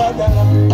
madam.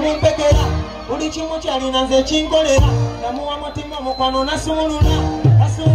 mumpegera buli kimu kyalinanze kinkolera namuwa mutima omukwano nasumulula asu